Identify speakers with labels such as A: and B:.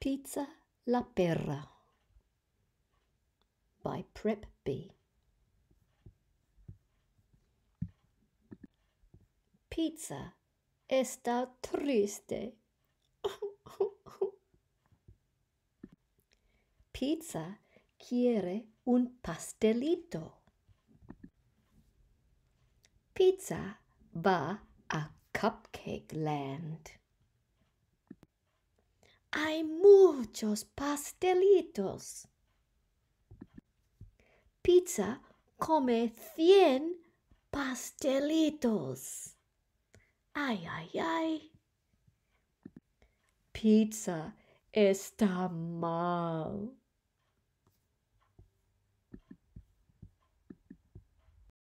A: Pizza La Perra by Prep B. Pizza está triste. Pizza quiere un pastelito. Pizza va a Cupcake Land. Hay muchos pastelitos. Pizza come cien pastelitos. Ay, ay, ay. Pizza está mal.